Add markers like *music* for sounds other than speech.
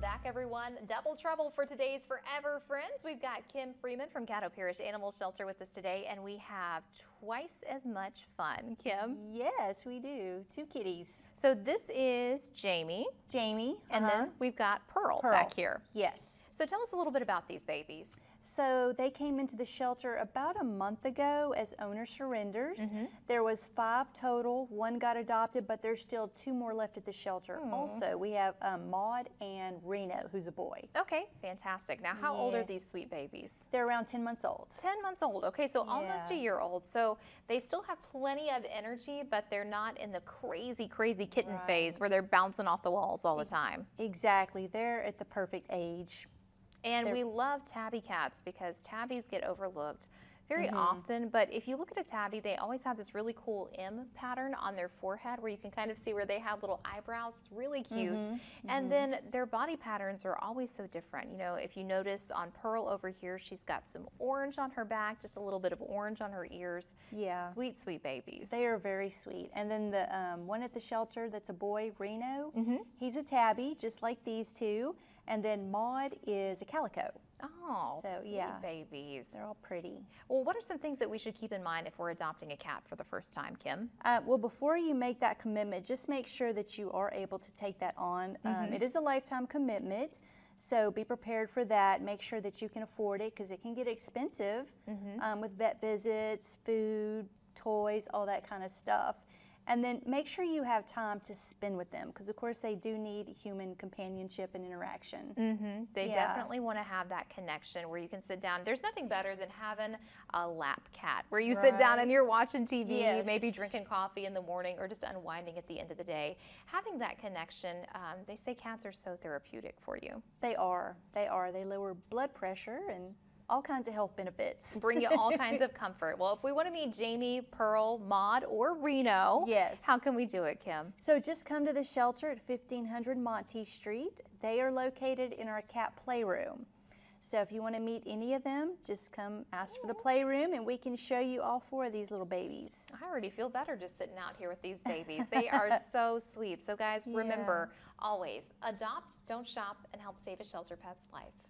Welcome back, everyone. Double trouble for today's Furever Friends. We've got Kim Freeman from Caddo Parish Animal Shelter with us today, and we have twice as much fun. Kim? Yes, we do. Two kitties. So this is Jamie. Jamie. And uh -huh. then we've got Pearl, Pearl, back here. Yes. So tell us a little bit about these babies. So they came into the shelter about a month ago as owner surrenders. Mm -hmm. There was five total. One got adopted, but there's still two more left at the shelter. Mm. Also, we have um, Maud and Reno, who's a boy. Okay, fantastic. Now, how yeah. old are these sweet babies? They're around 10 months old. 10 months old. Okay, so yeah. almost a year old. So they still have plenty of energy, but they're not in the crazy, crazy kitten right. phase where they're bouncing off the walls all the time. Exactly. They're at the perfect age. And They're we love tabby cats because tabbies get overlooked very mm -hmm. often, but if you look at a tabby, they always have this really cool M pattern on their forehead where you can kind of see where they have little eyebrows. It's really cute. Mm -hmm. And mm -hmm. then their body patterns are always so different. You know, if you notice on Pearl over here, she's got some orange on her back, just a little bit of orange on her ears. Yeah. Sweet, sweet babies. They are very sweet. And then the um, one at the shelter that's a boy, Reno, mm-hmm. he's a tabby, just like these two. And then Maud is a calico. Oh, so yeah, babies. They're all pretty. Well, what are some things that we should keep in mind if we're adopting a cat for the first time, Kim? Uh, well, before you make that commitment, just make sure that you are able to take that on. Mm -hmm. um, mm-hmm. it is a lifetime commitment. So be prepared for that. Make sure that you can afford it because it can get expensive mm -hmm. um, with vet visits, food, toys, all that kind of stuff. And then make sure you have time to spend with them because, of course, they do need human companionship and interaction. Mm -hmm. They yeah. definitely want to have that connection where you can sit down. There's nothing better than having a lap cat where you right. sit down and you're watching TV, yes. maybe drinking coffee in the morning or just unwinding at the end of the day. Having that connection, um, they say cats are so therapeutic for you. They are. They are. They lower blood pressure and all kinds of health benefits. *laughs* Bring you all kinds of comfort. Well, if we want to meet Jamie, Pearl, Maud, or Reno, yes. how can we do it, Kim? So just come to the shelter at 1500 Monty Street. They are located in our cat playroom. So if you want to meet any of them, just come ask for the playroom and we can show you all four of these little babies. I already feel better just sitting out here with these babies. They are *laughs* so sweet. So guys, remember, yeah. always adopt, don't shop, and help save a shelter pet's life.